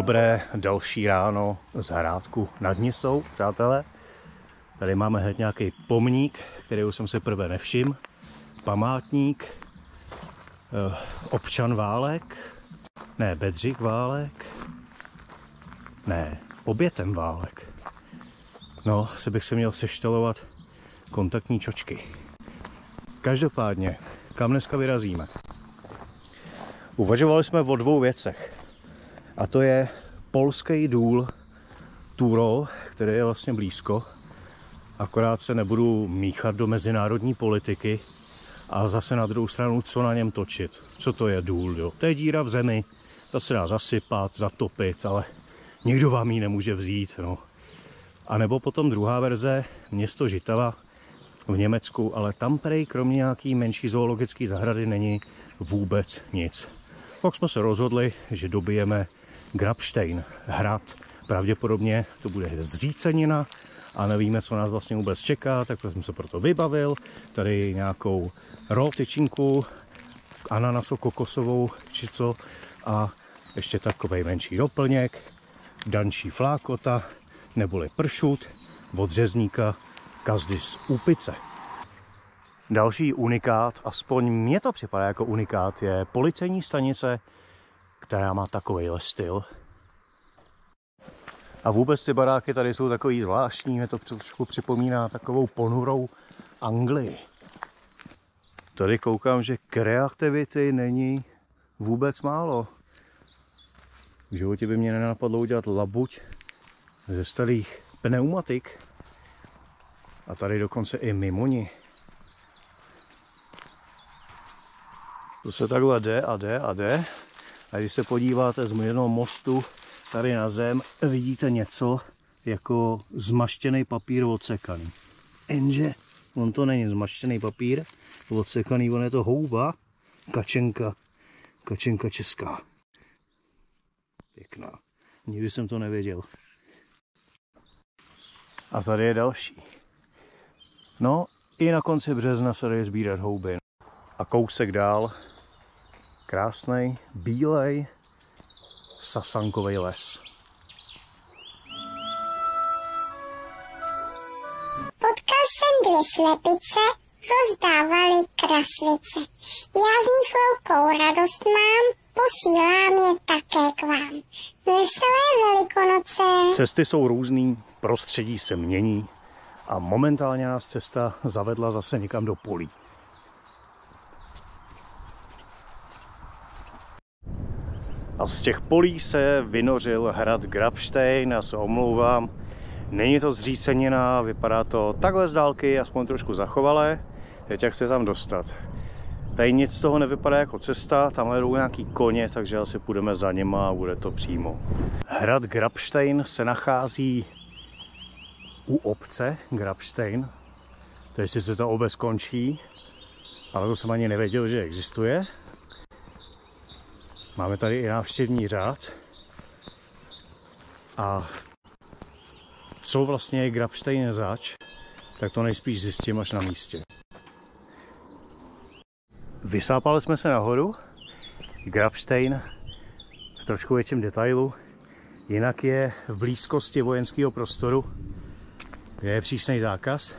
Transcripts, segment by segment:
Dobré další ráno z Hrádku nad Nisou, přátelé. Tady máme hned nějaký pomník, který už jsem se prvé nevšiml. Památník, eh, občan Válek, ne, Bedřich Válek, ne, obětem Válek. No, se bych se měl seštelovat kontaktní čočky. Každopádně, kam dneska vyrazíme? Uvažovali jsme o dvou věcech. A to je polský důl Turo, který je vlastně blízko. Akorát se nebudu míchat do mezinárodní politiky a zase na druhou stranu, co na něm točit. Co to je důl, jo? To je díra v zemi, to se dá zasypat, zatopit, ale nikdo vám ji nemůže vzít, no. A nebo potom druhá verze, město Žitava v Německu, ale tam prej kromě nějaký menší zoologické zahrady není vůbec nic. Pak jsme se rozhodli, že dobijeme Grabstein, hrad. Pravděpodobně to bude zřícenina a nevíme, co nás vlastně vůbec čeká, tak jsem se proto vybavil. Tady nějakou rol tyčinku, ananaso kokosovou či co a ještě takový menší doplněk, danší flákota, neboli pršut od řezníka Kazdis Úpice. Další unikát, aspoň mně to připadá jako unikát, je policejní stanice, která má takovýhle styl. A vůbec ty baráky tady jsou takový zvláštní, mě to trošku připomíná takovou ponurou Anglii. Tady koukám, že kreativity není vůbec málo. V životě by mě nenapadlo udělat labuť ze starých pneumatik. A tady dokonce i mimoni. To se takhle jde a jde a jde. A když se podíváte z jednoho mostu tady na zem, vidíte něco jako zmaštěný papír odsekaný. Jenže on to není zmaštěný papír odsekaný, on je to houba, kačenka, kačenka česká. Pěkná. Nikdy jsem to nevěděl. A tady je další. No, i na konci března se dají sbírat houby. A kousek dál krásný, bílej, sasankový les. Potkal jsem dvě slepice, rozdávali kraslice. Já z nich velkou radost mám, posílám je také k vám. Veselé velikonoce. Cesty jsou různý, prostředí se mění a momentálně nás cesta zavedla zase někam do polí. A z těch polí se vynořil hrad Grabstein, já se omlouvám. Není to zřícenina, vypadá to takhle z dálky, aspoň trošku zachovalé. Teď jak se tam dostat. Tady nic z toho nevypadá jako cesta, tamhle jdou nějaký koně, takže asi půjdeme za nima a bude to přímo. Hrad Grabstein se nachází u obce Grabstein. To je se ta obec končí, ale to jsem ani nevěděl, že existuje. Máme tady i návštěvní řád. A co vlastně je Grabstein zač, tak to nejspíš zjistím až na místě. Vysápali jsme se nahoru. Grabstein v trošku větším detailu. Jinak je v blízkosti vojenského prostoru, kde je přísný zákaz.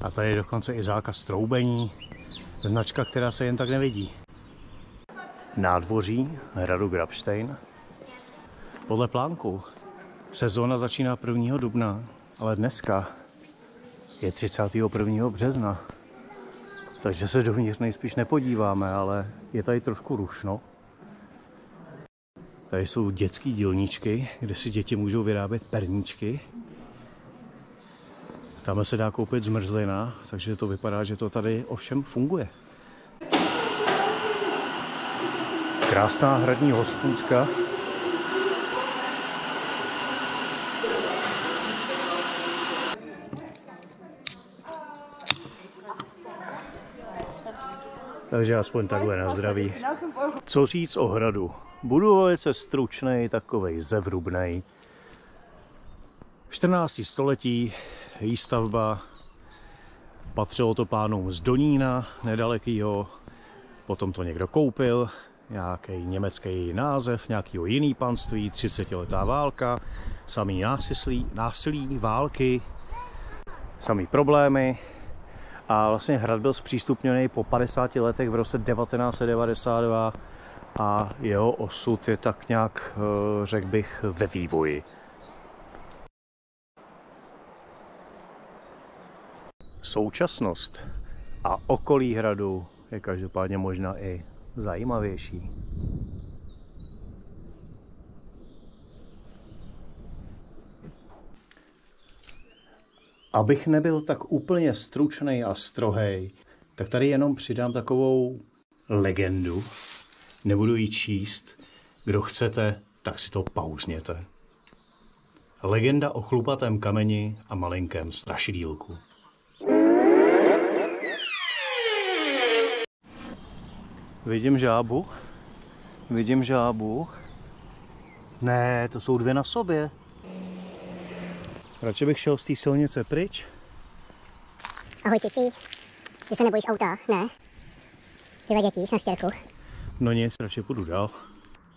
A tady je dokonce i zákaz troubení. Značka, která se jen tak nevidí nádvoří hradu Grabstein. Podle plánku sezóna začíná 1. dubna, ale dneska je 31. března. Takže se dovnitř nejspíš nepodíváme, ale je tady trošku rušno. Tady jsou dětské dílničky, kde si děti můžou vyrábět perníčky. Tam se dá koupit zmrzlina, takže to vypadá, že to tady ovšem funguje. Krásná hradní hospůdka. Takže aspoň takhle na zdraví. Co říct o hradu? Budu velice stručný, takovej zevrubnej. 14. století výstavba patřilo to pánům z Donína, nedalekýho, potom to někdo koupil, nějaký německý název, nějakého jiný panství, 30 letá válka, samý násilí, násilí, války, samý problémy. A vlastně hrad byl zpřístupněný po 50 letech v roce 1992 a jeho osud je tak nějak, eh, řekl bych, ve vývoji. Současnost a okolí hradu je každopádně možná i zajímavější. Abych nebyl tak úplně stručný a strohej, tak tady jenom přidám takovou legendu. Nebudu ji číst. Kdo chcete, tak si to pauzněte. Legenda o chlupatém kameni a malinkém strašidílku. Vidím žábu. Vidím žábu. Ne, to jsou dvě na sobě. Radši bych šel z té silnice pryč. Ahoj Čiči, ty se nebojíš auta, ne? Tyhle děti na štěrku. No nic, radši půjdu dál.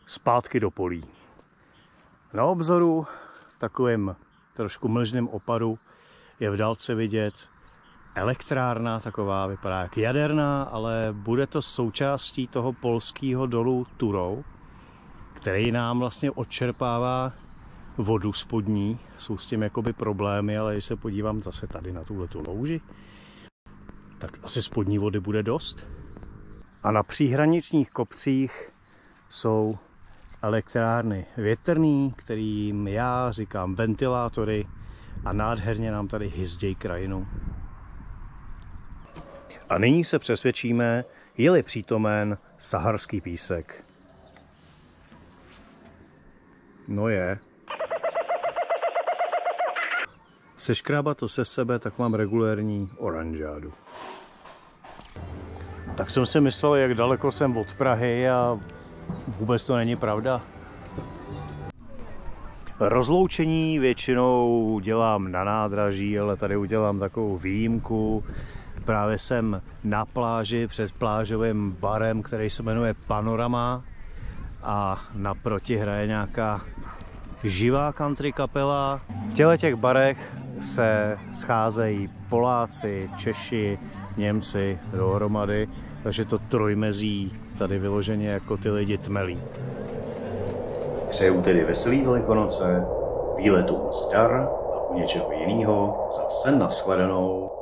Zpátky do polí. Na obzoru, v takovém trošku mlžném opadu, je v dálce vidět elektrárna, taková vypadá jak jaderná, ale bude to součástí toho polského dolu Turou, který nám vlastně odčerpává vodu spodní. Jsou s tím jakoby problémy, ale když se podívám zase tady na tuhle tu louži, tak asi spodní vody bude dost. A na příhraničních kopcích jsou elektrárny větrný, kterým já říkám ventilátory a nádherně nám tady hyzdějí krajinu. A nyní se přesvědčíme, je-li přítomen saharský písek. No je. Seškrábat to se sebe, tak mám regulérní oranžádu. Tak jsem si myslel, jak daleko jsem od Prahy a vůbec to není pravda. Rozloučení většinou dělám na nádraží, ale tady udělám takovou výjimku. Právě jsem na pláži před plážovým barem, který se jmenuje Panorama a naproti hraje nějaká živá country kapela. V těle těch barech se scházejí Poláci, Češi, Němci dohromady, takže to trojmezí tady vyloženě jako ty lidi tmelí. Přeju tedy veselý velikonoce, výletům zdar a u něčeho jiného zase nashledanou.